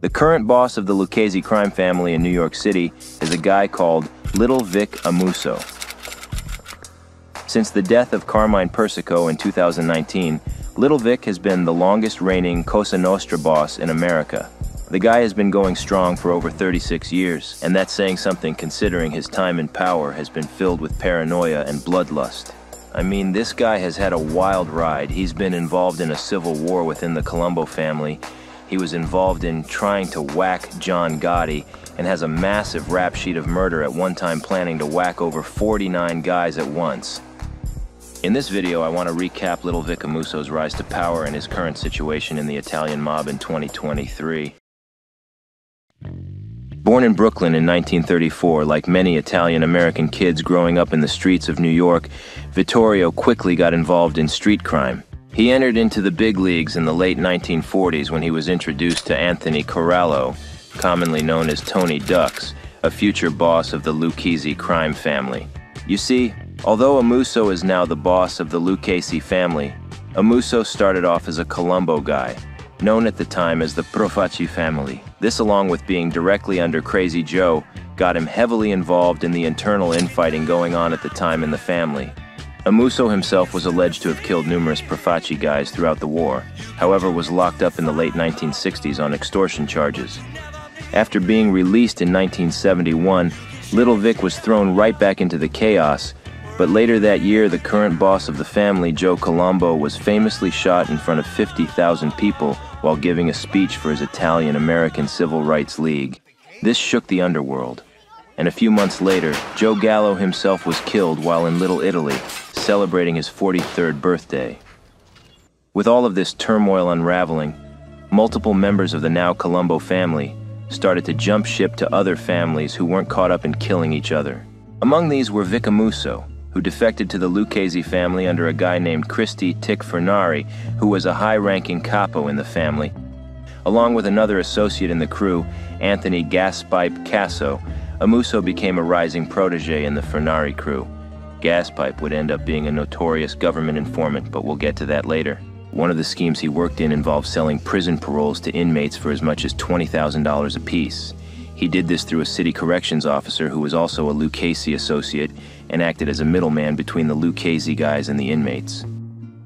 The current boss of the Lucchese crime family in New York City is a guy called Little Vic Amuso. Since the death of Carmine Persico in 2019, Little Vic has been the longest reigning Cosa Nostra boss in America. The guy has been going strong for over 36 years, and that's saying something considering his time in power has been filled with paranoia and bloodlust. I mean, this guy has had a wild ride. He's been involved in a civil war within the Colombo family, he was involved in trying to whack John Gotti and has a massive rap sheet of murder at one time planning to whack over 49 guys at once. In this video, I want to recap Little Vic Amuso's rise to power and his current situation in the Italian mob in 2023. Born in Brooklyn in 1934, like many Italian American kids growing up in the streets of New York, Vittorio quickly got involved in street crime. He entered into the big leagues in the late 1940s when he was introduced to Anthony Corallo, commonly known as Tony Ducks, a future boss of the Lucchese crime family. You see, although Amuso is now the boss of the Lucchese family, Amuso started off as a Colombo guy, known at the time as the Profaci family. This, along with being directly under Crazy Joe, got him heavily involved in the internal infighting going on at the time in the family. Amuso himself was alleged to have killed numerous Profaci guys throughout the war, however was locked up in the late 1960s on extortion charges. After being released in 1971, Little Vic was thrown right back into the chaos, but later that year the current boss of the family, Joe Colombo, was famously shot in front of 50,000 people while giving a speech for his Italian-American Civil Rights League. This shook the underworld and a few months later, Joe Gallo himself was killed while in Little Italy, celebrating his 43rd birthday. With all of this turmoil unraveling, multiple members of the now Colombo family started to jump ship to other families who weren't caught up in killing each other. Among these were Vic Amuso, who defected to the Lucchese family under a guy named Christie Tick Furnari, who was a high-ranking capo in the family, along with another associate in the crew, Anthony Gaspipe Casso, Amuso became a rising protege in the Furnari crew. Gaspipe would end up being a notorious government informant, but we'll get to that later. One of the schemes he worked in involved selling prison paroles to inmates for as much as $20,000 apiece. He did this through a city corrections officer who was also a Lucchese associate and acted as a middleman between the Lucchese guys and the inmates.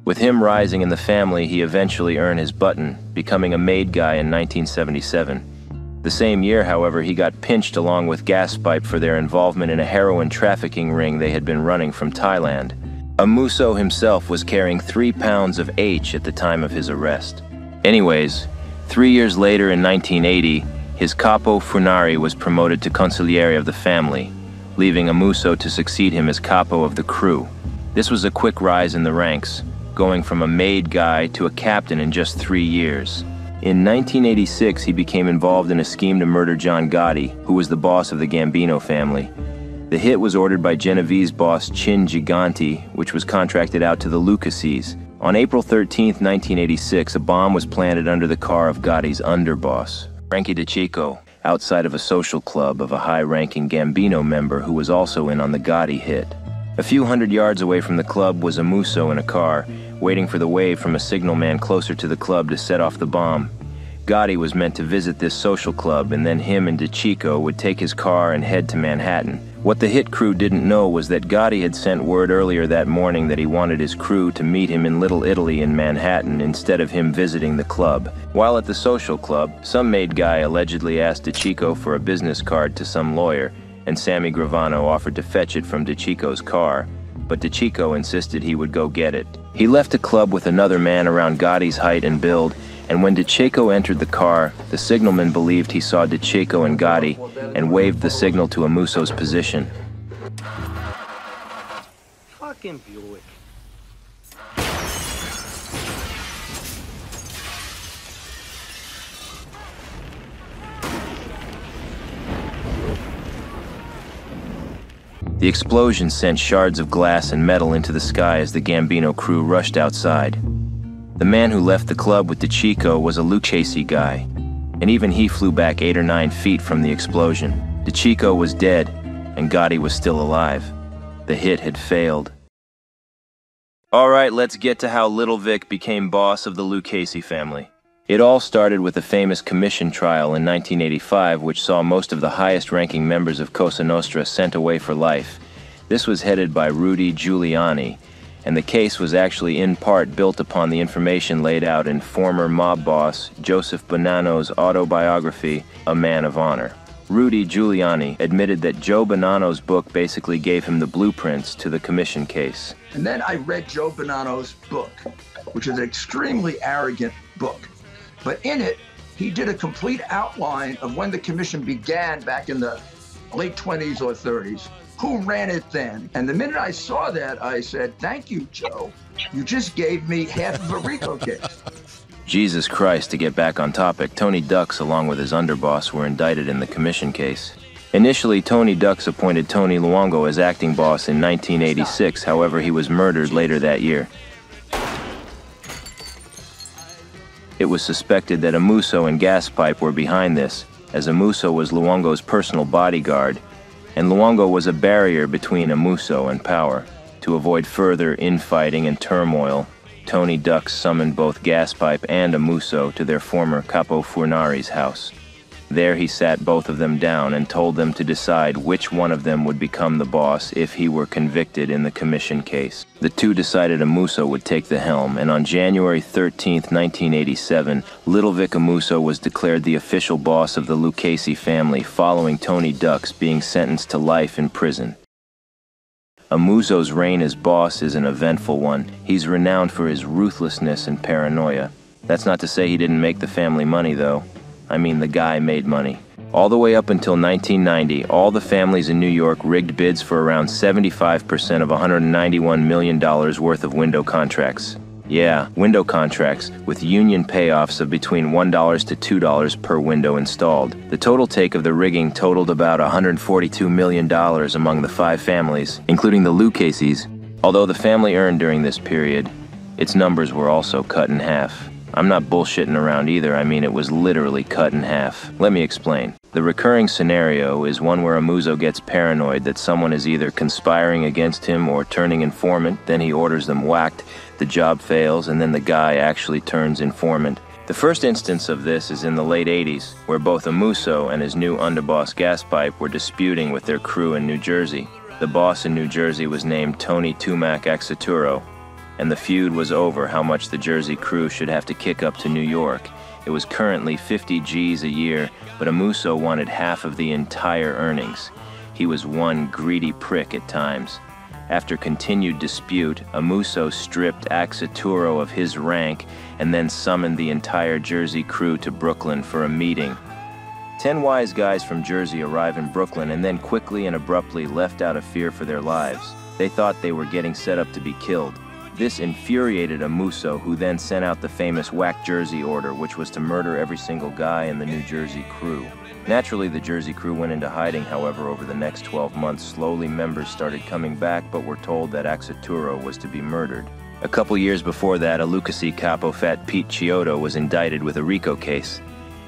With him rising in the family, he eventually earned his button, becoming a made guy in 1977. The same year, however, he got pinched along with Gaspipe for their involvement in a heroin trafficking ring they had been running from Thailand. Amuso himself was carrying three pounds of H at the time of his arrest. Anyways, three years later in 1980, his capo Furnari was promoted to consigliere of the family, leaving Amuso to succeed him as capo of the crew. This was a quick rise in the ranks, going from a made guy to a captain in just three years. In 1986, he became involved in a scheme to murder John Gotti, who was the boss of the Gambino family. The hit was ordered by Genovese boss Chin Gigante, which was contracted out to the Luccheses. On April 13, 1986, a bomb was planted under the car of Gotti's underboss, Frankie DeCicco, outside of a social club of a high-ranking Gambino member who was also in on the Gotti hit. A few hundred yards away from the club was Amuso in a car, waiting for the wave from a signalman closer to the club to set off the bomb. Gotti was meant to visit this social club, and then him and DeCicco would take his car and head to Manhattan. What the hit crew didn't know was that Gotti had sent word earlier that morning that he wanted his crew to meet him in Little Italy in Manhattan instead of him visiting the club. While at the social club, some made guy allegedly asked DeCicco for a business card to some lawyer, and Sammy Gravano offered to fetch it from DeCicco's car, but DeCicco insisted he would go get it. He left the club with another man around Gotti's height and build, and when DeCicco entered the car, the signalman believed he saw DeCicco and Gotti and waved the signal to Amuso's position. Fucking Buick. The explosion sent shards of glass and metal into the sky as the Gambino crew rushed outside. The man who left the club with DeCicco was a Lucchese guy, and even he flew back eight or nine feet from the explosion. DeCicco was dead, and Gotti was still alive. The hit had failed. All right, let's get to how Little Vic became boss of the Lucchese family. It all started with the famous commission trial in 1985, which saw most of the highest ranking members of Cosa Nostra sent away for life. This was headed by Rudy Giuliani, and the case was actually in part built upon the information laid out in former mob boss Joseph Bonanno's autobiography, A Man of Honor. Rudy Giuliani admitted that Joe Bonanno's book basically gave him the blueprints to the commission case. And then I read Joe Bonanno's book, which is an extremely arrogant book. But in it, he did a complete outline of when the commission began back in the late 20s or 30s, who ran it then. And the minute I saw that, I said, Thank you, Joe. You just gave me half of a RICO case. Jesus Christ, to get back on topic, Tony Ducks, along with his underboss, were indicted in the commission case. Initially, Tony Ducks appointed Tony Luongo as acting boss in 1986, however, he was murdered later that year. It was suspected that Amuso and Gaspipe were behind this, as Amuso was Luongo's personal bodyguard, and Luongo was a barrier between Amuso and power. To avoid further infighting and turmoil, Tony Ducks summoned both Gaspipe and Amuso to their former Capo Furnari's house. There he sat both of them down and told them to decide which one of them would become the boss if he were convicted in the commission case. The two decided Amuso would take the helm, and on January 13, 1987, Little Vic Amuso was declared the official boss of the Lucchese family following Tony Ducks being sentenced to life in prison. Amuso's reign as boss is an eventful one. He's renowned for his ruthlessness and paranoia. That's not to say he didn't make the family money, though. I mean, the guy made money. All the way up until 1990, all the families in New York rigged bids for around 75% of $191 million worth of window contracts. Yeah, window contracts with union payoffs of between $1 to $2 per window installed. The total take of the rigging totaled about $142 million among the five families, including the Lucchese's. Although the family earned during this period, its numbers were also cut in half. I'm not bullshitting around either, I mean it was literally cut in half. Let me explain. The recurring scenario is one where Amuso gets paranoid that someone is either conspiring against him or turning informant, then he orders them whacked, the job fails, and then the guy actually turns informant. The first instance of this is in the late 80s, where both Amuso and his new underboss Gaspipe were disputing with their crew in New Jersey. The boss in New Jersey was named Tony Tumac Accetturo, and the feud was over how much the Jersey crew should have to kick up to New York. It was currently 50 G's a year, but Amuso wanted half of the entire earnings. He was one greedy prick at times. After continued dispute, Amuso stripped Accetturo of his rank and then summoned the entire Jersey crew to Brooklyn for a meeting. Ten wise guys from Jersey arrive in Brooklyn and then quickly and abruptly left out of fear for their lives. They thought they were getting set up to be killed. This infuriated Amuso, who then sent out the famous Whack Jersey order, which was to murder every single guy in the New Jersey crew. Naturally, the Jersey crew went into hiding, however, over the next 12 months. Slowly, members started coming back, but were told that Accetturo was to be murdered. A couple years before that, a Lucchese capo Fat Pete Chiodo was indicted with a RICO case,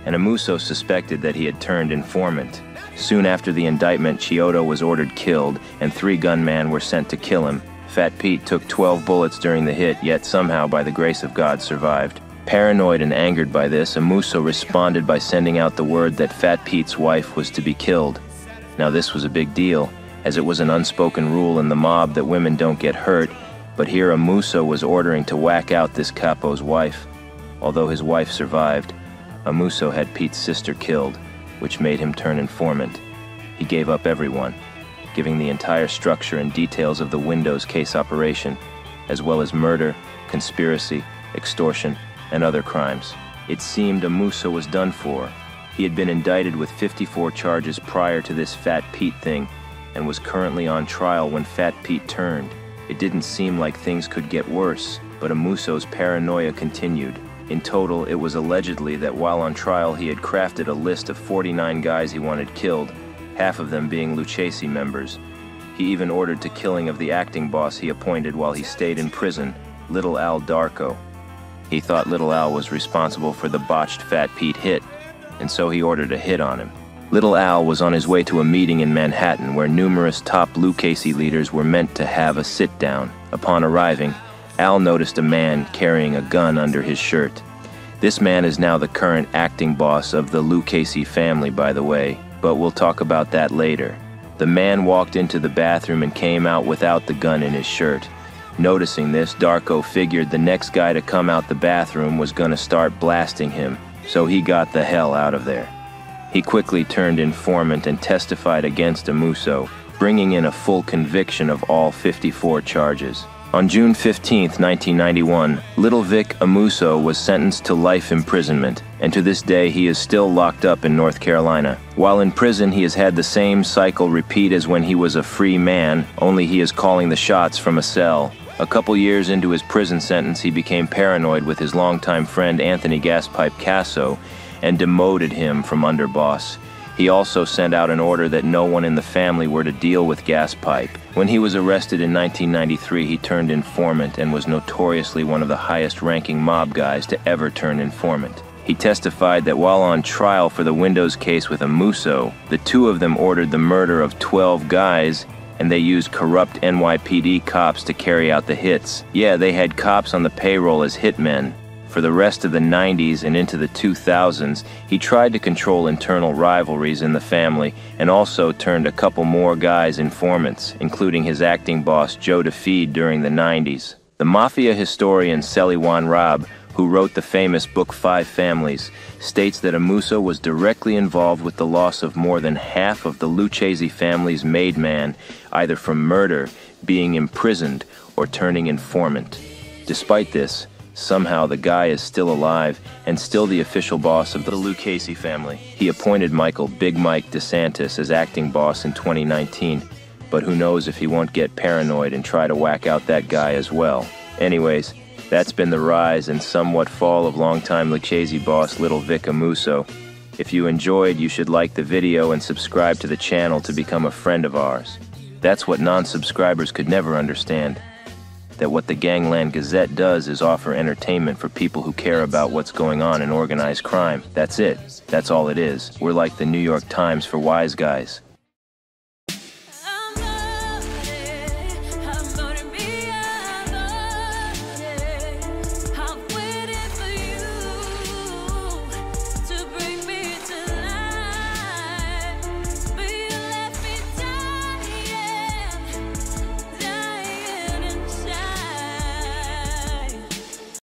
and Amuso suspected that he had turned informant. Soon after the indictment, Chiodo was ordered killed, and three gunmen were sent to kill him. Fat Pete took 12 bullets during the hit, yet somehow, by the grace of God, survived. Paranoid and angered by this, Amuso responded by sending out the word that Fat Pete's wife was to be killed. Now, this was a big deal, as it was an unspoken rule in the mob that women don't get hurt, but here Amuso was ordering to whack out this capo's wife. Although his wife survived, Amuso had Pete's sister killed, which made him turn informant. He gave up everyone giving the entire structure and details of the Windows case operation, as well as murder, conspiracy, extortion, and other crimes. It seemed Amuso was done for. He had been indicted with 54 charges prior to this Fat Pete thing and was currently on trial when Fat Pete turned. It didn't seem like things could get worse, but Amuso's paranoia continued. In total, it was allegedly that while on trial he had crafted a list of 49 guys he wanted killed, half of them being Lucchese members. He even ordered the killing of the acting boss he appointed while he stayed in prison, Little Al D'Arco. He thought Little Al was responsible for the botched Fat Pete hit, and so he ordered a hit on him. Little Al was on his way to a meeting in Manhattan where numerous top Lucchese leaders were meant to have a sit down. Upon arriving, Al noticed a man carrying a gun under his shirt. This man is now the current acting boss of the Lucchese family, by the way, but we'll talk about that later. The man walked into the bathroom and came out without the gun in his shirt. Noticing this, D'Arco figured the next guy to come out the bathroom was gonna start blasting him, so he got the hell out of there. He quickly turned informant and testified against Amuso, bringing in a full conviction of all 54 charges. On June 15, 1991, Little Vic Amuso was sentenced to life imprisonment, and to this day he is still locked up in North Carolina. While in prison, he has had the same cycle repeat as when he was a free man, only he is calling the shots from a cell. A couple years into his prison sentence, he became paranoid with his longtime friend Anthony Gaspipe Casso and demoted him from underboss. He also sent out an order that no one in the family were to deal with Gaspipe. When he was arrested in 1993, he turned informant and was notoriously one of the highest ranking mob guys to ever turn informant. He testified that while on trial for the Windows case with Amuso, the two of them ordered the murder of 12 guys and they used corrupt NYPD cops to carry out the hits. Yeah, they had cops on the payroll as hitmen, for the rest of the 90s and into the 2000s, he tried to control internal rivalries in the family and also turned a couple more guys informants, including his acting boss Joe DeFede during the 90s. The mafia historian Selwyn Raab, who wrote the famous book Five Families, states that Amuso was directly involved with the loss of more than half of the Lucchese family's made man, either from murder, being imprisoned, or turning informant. Despite this, Somehow, the guy is still alive and still the official boss of the Lucchese family. He appointed Michael Big Mike DeSantis as acting boss in 2019, but who knows if he won't get paranoid and try to whack out that guy as well. Anyways, that's been the rise and somewhat fall of longtime Lucchese boss Little Vic Amuso. If you enjoyed, you should like the video and subscribe to the channel to become a friend of ours. That's what non-subscribers could never understand that what the Gangland Gazette does is offer entertainment for people who care about what's going on in organized crime. That's it. That's all it is. We're like the New York Times for wise guys.